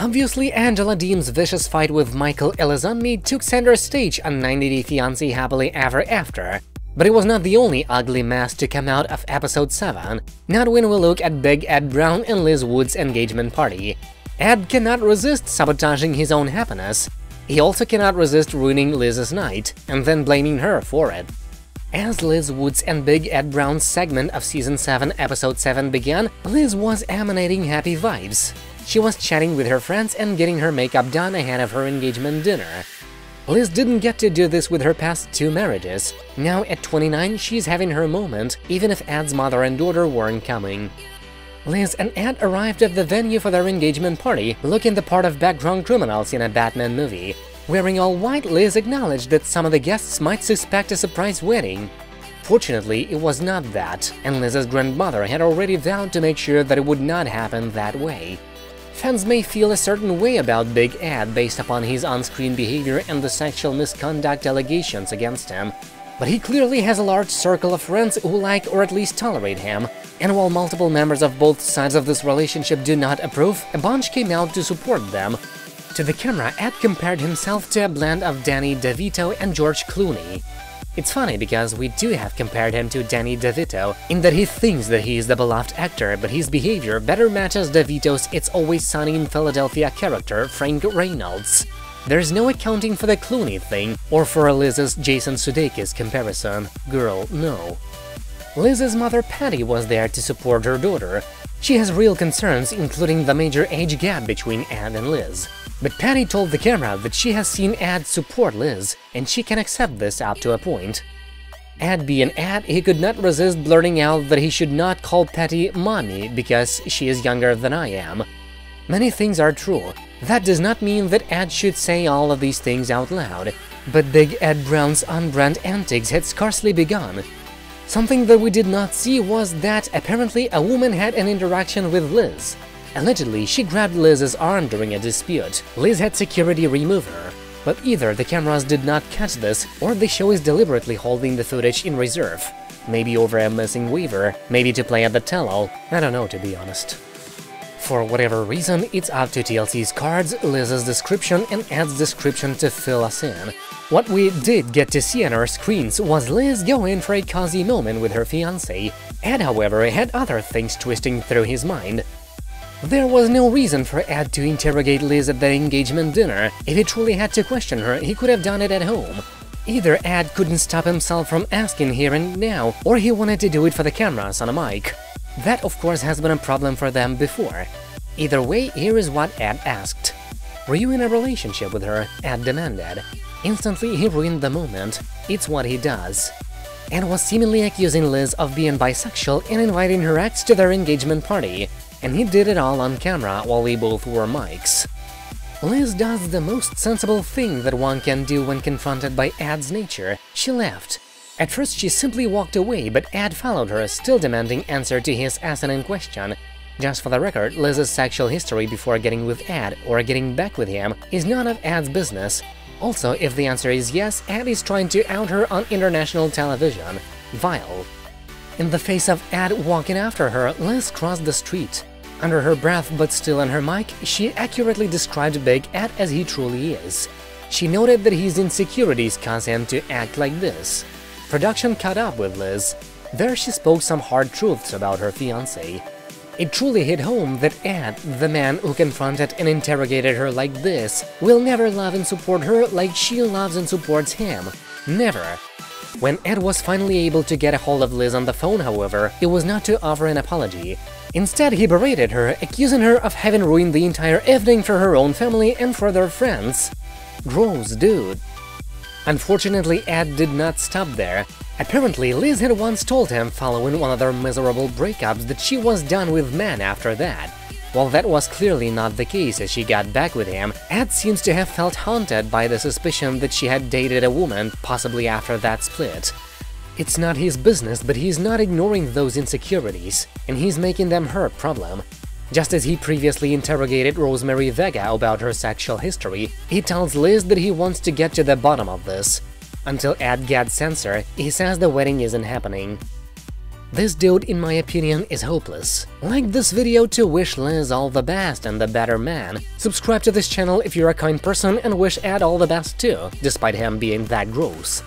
Obviously, Angela Deem's vicious fight with Michael Ilesanmi took center stage on 90 Day Fiancé Happily Ever After, but it was not the only ugly mess to come out of episode 7, not when we look at Big Ed Brown and Liz Woods' engagement party. Ed cannot resist sabotaging his own happiness. He also cannot resist ruining Liz's night, and then blaming her for it. As Liz Woods and Big Ed Brown's segment of Season 7, Episode 7 began, Liz was emanating happy vibes. She was chatting with her friends and getting her makeup done ahead of her engagement dinner. Liz didn't get to do this with her past two marriages. Now, at 29, she's having her moment, even if Ed's mother and daughter weren't coming. Liz and Ed arrived at the venue for their engagement party, looking the part of background criminals in a Batman movie. Wearing all white, Liz acknowledged that some of the guests might suspect a surprise wedding. Fortunately, it was not that, and Liz's grandmother had already vowed to make sure that it would not happen that way. Fans may feel a certain way about Big Ed based upon his on-screen behavior and the sexual misconduct allegations against him, but he clearly has a large circle of friends who like or at least tolerate him, and while multiple members of both sides of this relationship do not approve, a bunch came out to support them, to the camera, Ed compared himself to a blend of Danny DeVito and George Clooney. It's funny because we do have compared him to Danny DeVito, in that he thinks that he is the beloved actor, but his behavior better matches DeVito's It's Always Sunny in Philadelphia character, Frank Reynolds. There's no accounting for the Clooney thing, or for Liz's Jason Sudeikis comparison. Girl, no. Liz's mother Patty was there to support her daughter. She has real concerns, including the major age gap between Ed and Liz. But Patty told the camera that she has seen Ed support Liz, and she can accept this up to a point. Ed being Ed, he could not resist blurting out that he should not call Patty mommy because she is younger than I am. Many things are true. That does not mean that Ed should say all of these things out loud, but Big Ed Brown's on-brand antics had scarcely begun. Something that we did not see was that apparently a woman had an interaction with Liz. Allegedly, she grabbed Liz's arm during a dispute. Liz had security remove her. But either the cameras did not catch this, or the show is deliberately holding the footage in reserve. Maybe over a missing waiver, maybe to play at the tell-all, I don't know to be honest. For whatever reason, it's up to TLC's cards, Liz's description and Ed's description to fill us in. What we did get to see on our screens was Liz go in for a cozy moment with her fiancé. Ed, however, had other things twisting through his mind. There was no reason for Ed to interrogate Liz at the engagement dinner. If he truly had to question her, he could have done it at home. Either Ed couldn't stop himself from asking here and now, or he wanted to do it for the cameras on a mic. That, of course, has been a problem for them before. Either way, here is what Ed asked. Were you in a relationship with her? Ed demanded. Instantly, he ruined the moment. It's what he does. Ed was seemingly accusing Liz of being bisexual and inviting her ex to their engagement party and he did it all on camera while we both wore mics. Liz does the most sensible thing that one can do when confronted by Ed's nature. She left. At first she simply walked away, but Ed followed her, still demanding answer to his asinine question. Just for the record, Liz's sexual history before getting with Ed or getting back with him is none of Ed's business. Also, if the answer is yes, Ed is trying to out her on international television. Vile. In the face of Ed walking after her, Liz crossed the street. Under her breath but still on her mic, she accurately described Big Ed as he truly is. She noted that his insecurities cause him to act like this. Production caught up with Liz. There she spoke some hard truths about her fiancé. It truly hit home that Ed, the man who confronted and interrogated her like this, will never love and support her like she loves and supports him. Never. When Ed was finally able to get a hold of Liz on the phone, however, it was not to offer an apology. Instead, he berated her, accusing her of having ruined the entire evening for her own family and for their friends. Gross, dude. Unfortunately, Ed did not stop there. Apparently, Liz had once told him following one of their miserable breakups that she was done with men after that. While that was clearly not the case as she got back with him, Ed seems to have felt haunted by the suspicion that she had dated a woman, possibly after that split. It's not his business, but he's not ignoring those insecurities, and he's making them her problem. Just as he previously interrogated Rosemarie Vega about her sexual history, he tells Liz that he wants to get to the bottom of this. Until Ed gets censor, he says the wedding isn't happening. This dude, in my opinion, is hopeless. Like this video to wish Liz all the best and the better man. Subscribe to this channel if you're a kind person and wish Ed all the best too, despite him being that gross.